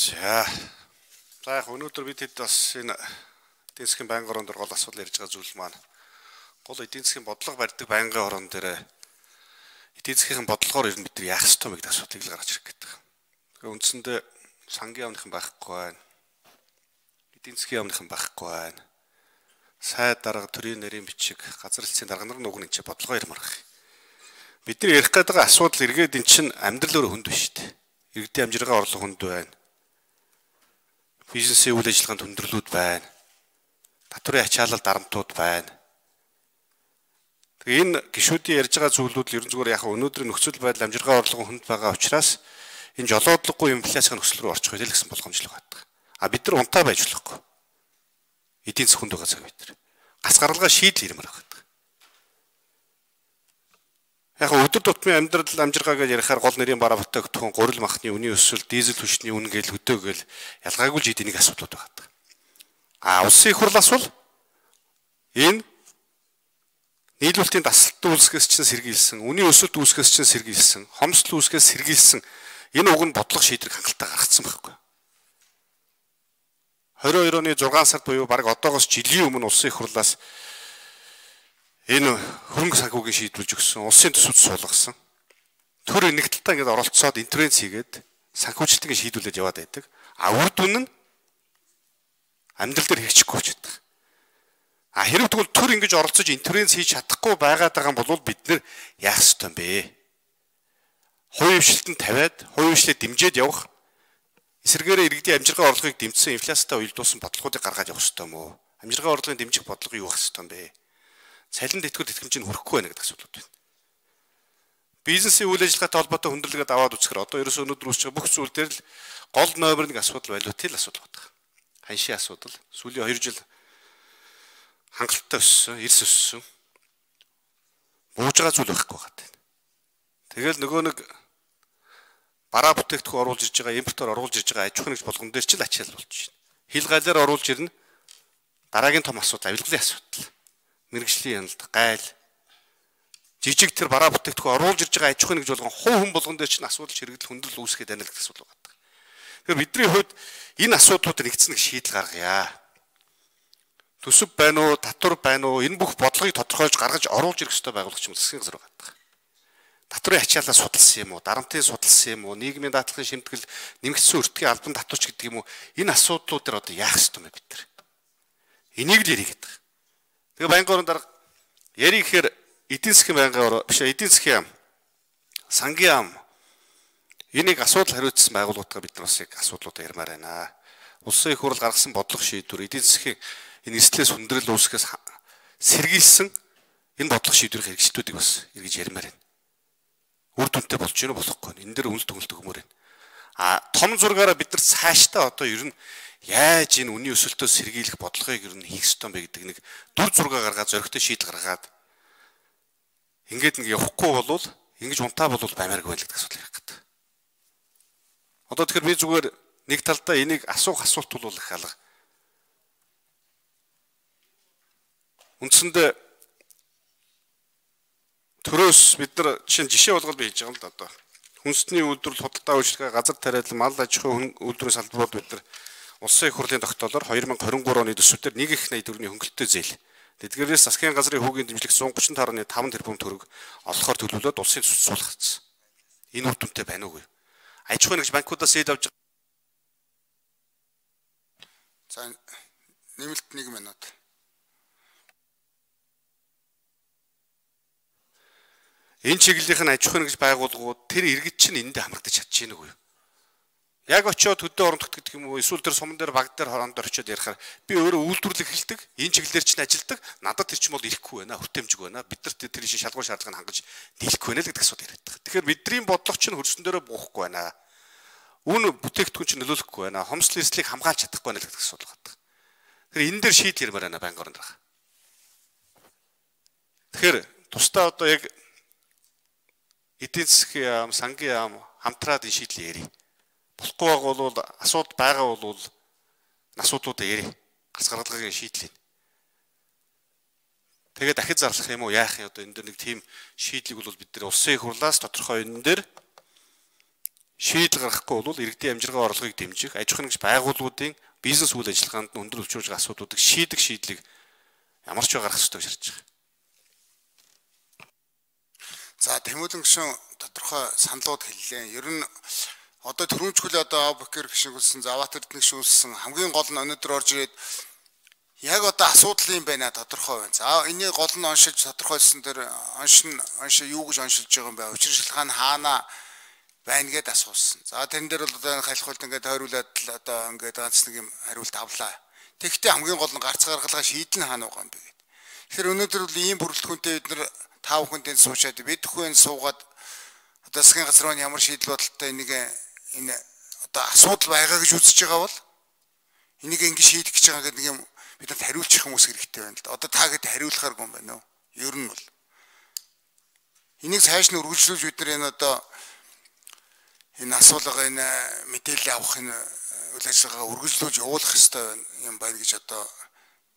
За. За яг өнөөдөр бид хэд бас энэ эдийн засгийн байнгын орон дээр гол асуудал ярьж байгаа зүйл маань гол эдийн засгийн бодлого барьдаг байнгын орон дээр эдийн засгийн бодлогоор ер нь бид нар яах ёстой гэдэг асуудыг л гаргаж ирэх гэдэг. Тэгэхээр үндсэндээ сангийн яамныхан байхгүй байна. Эдийн засгийн яамныхан байхгүй байна. Сайд дарга төрийн нэрийн бичиг газар хэлцийн дарга нар нүг нэг чи бодлогоо ярмаар гэх. Бидний ярих гэдэг асуудал эргээд эн чинь амьдрал өөр хүнд биш үү? Иргэдийн амжиргаа орлого хүнд байна бизнесийн үйл ажиллагаанд хүндрэлүүд байна. Татврын ачаалал дарамтууд байна. Тэгээ энэ гişүүдийн ярьж байгаа зүйлүүд л ерөн зүгээр яг өнөөдрийн нөхцөл байдал амжиргаа орлого хүнд байгаа учраас энэ жолоодлогогүй инфляцийн нөхцөл рүү орчих байлаа гэсэн болгоомжлог байдаг. А бид нар унтаа байж болохгүй. Эдийн засгт байгаа цаг бид нар. Гас гаргалгаа шийдэл ирмээр байна. Яг өдөр тутмын амьдрал амжиргаа гэж ярихаар гол нэрийн бараа бүтээгдэхүүн гурил махны үнийн өсвөл дизель хүчний үн гээл хөдөөгөл ялгаагүй жид энийг асуудлууд байгаа. А улсын их хурлаас бол энэ нийлүүлэлтийн дасалтын үүсгээс чинь сэргийлсэн, үнийн өсөлт үүсгээс чинь сэргийлсэн, хомсдол үүсгээс сэргийлсэн энэ уг нь бодлого шийдвэр хангалттай гаргацсан байхгүй. 22 оны 6 сард буюу баг одоогоос жилийн өмнө улсын их хурлаас энэ хөрөнгө санхүүгийн шийдвэрлж өгсөн улсын төсөвт суулгасан. Төр нэг талтаа ингээд оролцоод интервенц хийгээд санхүүжилтийг шийдвүлээд яваад байдаг. А үр дүн нь амьдрал дээр хэрэгжихгүй гэдэг. А хэрэг тэгвэл төр ингэж оролцож интервенц хийж чадахгүй байгаад байгаа бол бид нэр яах ёстой юм бэ? Хувийн хвшилтэнд тавиад, хувийн хвшлээ дэмжиж явах эсэргээрээ иргэдийн амжиргаа орлогыг дэмжсэн инфляцтай уялдуулсан бодлогоодыг гаргаж явах ёстой юм уу? Амжиргаа орлогын дэмжих бодлого юу байх ёстой юм бэ? Цалин тэтгэл тэтгэмжийг хүрхгүй байна гэдэг асуудал байна. Бизнесийн үйл ажиллагаатай холбоотой хүндрэлгээд аваад үзэхээр одоо ерөөсөө өнөөдөр үүсэж байгаа бүх зүйл дээр л гол номер 1 асуудал валютын асуудал байна. Ханшийн асуудал. Сүүлийн 2 жил хангалттай өссөн, эрс өссөн. Бууж байгаа зүйл байхгүй байгаа. Тэгэл нөгөө нэг бараа бүтээгдэхүүн оруулж ирж байгаа, импортоор оруулж ирж байгаа аж ахуйн болгон дээр ч л ачаал болж байна. Хил галаар оруулж ирнэ. Дараагийн том асуудал авилгалын асуудал мэрэгжлийн яналт гайл жижиг тэр бараа бүтээгдэхүүн оруулж ирж байгаа аж ахуйн гэж болгон хуу хүн болгон дээр чинь асуудал ширэгдэл хүндрэл үүсгээд байна л гэсэн асуудал байна. Тэгэхээр бидний хувьд энэ асуудлуудыг нэгдсэн нэг шийдэл гаргая. Төсөв байна уу, татвар байна уу, энэ бүх бодлогыг тодорхойлж гаргаж оруулж ирэх ёстой байгуулагч юм засгийн газар байна. Татврын ачаалаа судалсан юм уу, дарамтын судалсан юм уу, нийгмийн даатгалын шимтгэл, нэмэгдсэн өртгийн албан татварч гэдэг юм уу, энэ асуудлууд дээр одоо яах ёстой юм бэ бид нар? Энийг л ярих гэдэг. Тэгээ байнгын дарга яри гэхээр эдийн засгийн байнгын биш эдийн засгийн яам сангийн яам энийг асуудал хариуцсан байгууллагуудаа бид нар бас яг асуудлуудаа ярмаар байна. Улсын их хурл гаргасан бодлого шийдвэр эдийн засгийн энэ эслээс хүндрэл үүсгээс сэргийлсэн энэ бодлого шийдвэрийн хэрэгжлүүдийг бас эргэж ярмаар байна. Үр дүнтэй болж гэнэ болохгүй. Энэ дээр үнэлт өгөлт өгмөр байна. А том зургаараа бид нар цаашдаа одоо ер нь яаж энэ үнийн өсөлтөөс сэргийлэх бодлогыг ер нь хийх ёстой бэ гэдэг нэг дүр зураг гаргаад зөрөгтэй шийдэл гаргаад ингээд нэг явахгүй болвол ингэж унтаа болвол баймааргүй л гэдэг асуудал ярих гэдэг. Одоо тэгэхээр би зүгээр нэг талдаа энийг асуух асуулт бол их алга. Үндсэндээ төрөөс бид нар жишээ жишээ болгол би хийж байгаа юм л да одоо. Хүнсний үйлдвэрлэл худалдаа үйлчлэгээ газар тариалан мал аж ахуйн үйлдвэрийн салбарууд бид нар Улсын их хурлын тогтоолоор 2023 оны төсвөөр 1 их 84-ний хөнгөлөлтөй зээл. Тэдгээрээс засгийн газрын хүүгийн дэмжлэг 135.5 тэрбум төгрөг олохоор төлөвлөд улсын төсөв суулгацсан. Энэ үр дүнтэй байна уугүй. Аж ахуйн нэгж банкудаас зээл авч За нэмэлт 1 минут. Энэ чиглэлийн аж ахуйн нэгж байгууллагууд тэр иргэд чинь энд хамрагдаж чадчихэв нүггүй. Яг очиод хөдөө оронд гэдэг юм уу эсвэл тэр суман дээр баг дээр хоронд орчиод ярихаар би өөрөө үйлдвэрлэл эхэлдэг энэ чиглэлээр чинь ажилдаг надад тэр чинь бол ирэхгүй байна хүртээмжгүй байна бид нар тэр шиг шалгуун шаардлагыг хангаж дийлэхгүй байна л гэдэг асуудал яриад байгаа. Тэгэхээр бидний бодлого чинь хөрсөн дээрээ буухгүй байна. Үн бүтээгдэхүүн чинь нөлөөлөхгүй байна. Хомсдол эрсдлийг хамгаалж чадахгүй байна л гэдэг асуудал байна. Тэгэхээр энэ дээр шийдэл ярмаар байна банк оронд байгаа. Тэгэхээр тусдаа одоо яг эдийн засгийн яам, сангийн яам хамтраад энэ шийдэл ярив болохгүй байгаа бол асуудал байгаа бол асуудлуудаа ярив. Гац гаргалгын шийдлийг. Тэгээд дахид зарлах юм уу яах юм одоо энэ дэр нэг тийм шийдлийг бол бид нар улсын их хурлаас тодорхой энэ дэр шийдэл гаргахгүй бол иргэдийн амжиргаа орлогыг дэмжих, аж ахуйн нэгж байгууллагуудын бизнес үйл ажиллагаанд өндөр өвчрөж байгаа асуудлуудыг шийдэх шийдлийг ямар ч гаргах хэрэгтэй гэж харж байгаа. За Тэмүүлэн гишүүн тодорхой саналууд хэллээ. Ер нь одоо төрөмжгөл одоо Бакер гişиг үлсэн, Заватар гişиг үлсэн хамгийн гол нь өнөөдөр орж ирээд яг одоо асуудал юм байна тодорхой байна. За энийг гол нь оншилж тодорхойлсон дээр оншин онш юу гэж оншилж байгаа юм бэ? Учир шалтгаан хаана байна гэд асуусан. За тэн дээр бол одоо халихуулт ингээд тойруулаад л одоо ингээд ганц нэг юм хариулт авлаа. Тэгвэл хамгийн гол нь гарц гаргалгаа шийдэл нь хаана байгаа юм бэ гэд. Тэгэхээр өнөөдөр бол ийм бүрэлдэхүүнтэй бид нар тав хүнд энэ суучаад бид хүн суугаад одоо засгийн газар маань ямар шийдэл бодолтой энийг энэ одоо асуудал байгаа гэж үзэж байгаа бол энийг ингэ шийдэх гэж байгаа гэдэг юм бидэнд хариулчих хүмүүс хэрэгтэй байна л да. Одоо та гэд хариулахаар гом байна уу? Ер нь бол энийг цааш нь үргэлжлүүлж бид нар энэ одоо энэ асуулга энэ мэдээлэл авах энэ үйл ажиллагаа үргэлжлүүлж явуулах хэрэгтэй юм байна гэж одоо